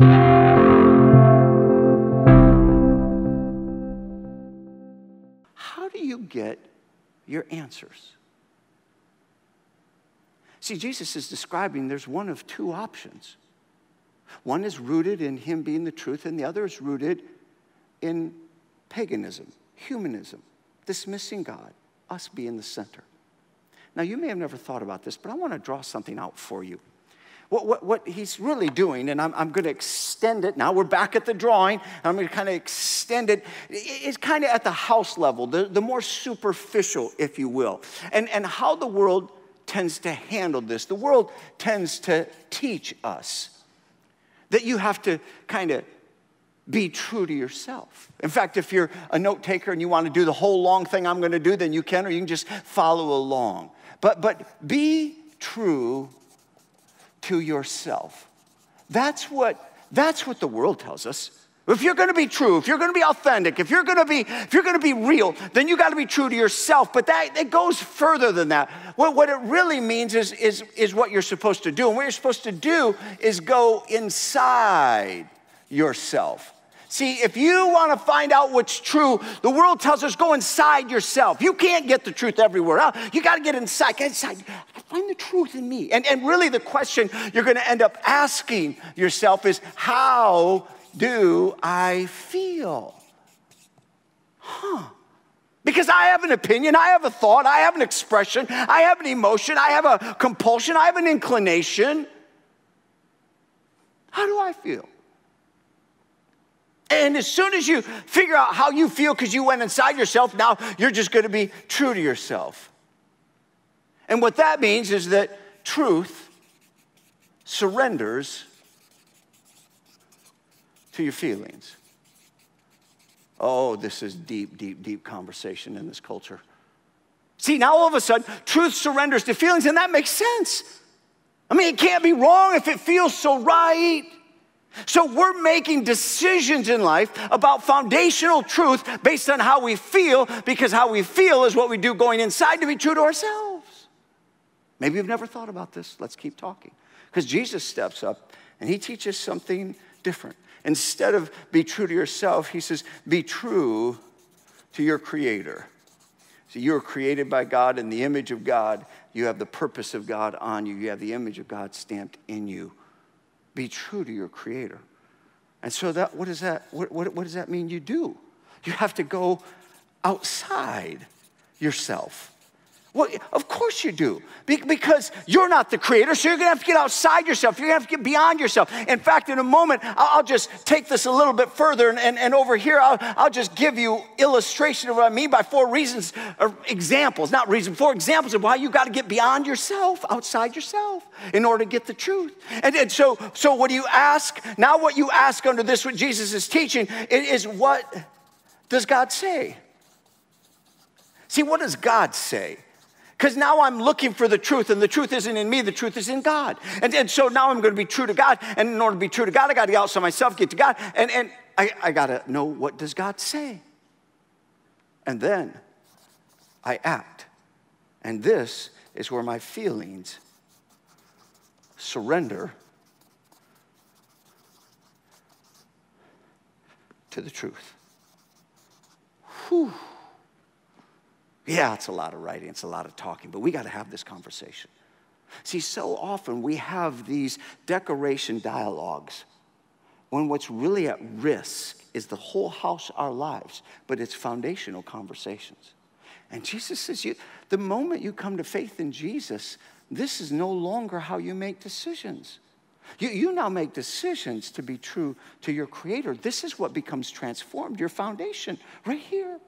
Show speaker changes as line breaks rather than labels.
How do you get your answers? See, Jesus is describing there's one of two options. One is rooted in Him being the truth, and the other is rooted in paganism, humanism, dismissing God, us being the center. Now, you may have never thought about this, but I want to draw something out for you. What, what, what he's really doing, and I'm, I'm going to extend it now, we're back at the drawing, I'm going to kind of extend it. It's kind of at the house level, the, the more superficial, if you will, and, and how the world tends to handle this. The world tends to teach us that you have to kind of be true to yourself. In fact, if you're a note taker and you want to do the whole long thing I'm going to do, then you can, or you can just follow along. But, but be true to yourself. That's what, that's what the world tells us. If you're going to be true, if you're going to be authentic, if you're going to be, if you're going to be real, then you got to be true to yourself. But that it goes further than that. What, what it really means is, is, is what you're supposed to do. And what you're supposed to do is go inside yourself. See, if you want to find out what's true, the world tells us go inside yourself. You can't get the truth everywhere else. You got to get inside. Get inside. Find the truth in me. And, and really, the question you're going to end up asking yourself is how do I feel? Huh. Because I have an opinion, I have a thought, I have an expression, I have an emotion, I have a compulsion, I have an inclination. How do I feel? And as soon as you figure out how you feel because you went inside yourself, now you're just going to be true to yourself. And what that means is that truth surrenders to your feelings. Oh, this is deep, deep, deep conversation in this culture. See, now all of a sudden, truth surrenders to feelings, and that makes sense. I mean, it can't be wrong if it feels so right. So we're making decisions in life about foundational truth based on how we feel, because how we feel is what we do going inside to be true to ourselves. Maybe you've never thought about this. Let's keep talking. Because Jesus steps up and he teaches something different. Instead of be true to yourself, he says, be true to your creator. So you are created by God in the image of God. You have the purpose of God on you. You have the image of God stamped in you. Be true to your creator. And so that what does that what, what, what does that mean you do? You have to go outside yourself. Well, of course you do, because you're not the creator, so you're gonna have to get outside yourself. You're gonna have to get beyond yourself. In fact, in a moment, I'll just take this a little bit further, and, and, and over here, I'll, I'll just give you illustration of what I mean by four reasons, or examples, not reasons, four examples of why you gotta get beyond yourself, outside yourself, in order to get the truth. And, and so, so what do you ask? Now, what you ask under this, what Jesus is teaching, is what does God say? See, what does God say? Because now I'm looking for the truth, and the truth isn't in me, the truth is in God. And, and so now I'm going to be true to God. And in order to be true to God, I got to get outside myself, get to God. And, and I, I got to know what does God say. And then I act. And this is where my feelings surrender to the truth. Whew. Yeah, it's a lot of writing, it's a lot of talking, but we got to have this conversation. See, so often we have these decoration dialogues when what's really at risk is the whole house, our lives, but it's foundational conversations. And Jesus says, you, the moment you come to faith in Jesus, this is no longer how you make decisions. You, you now make decisions to be true to your Creator. This is what becomes transformed, your foundation, right here.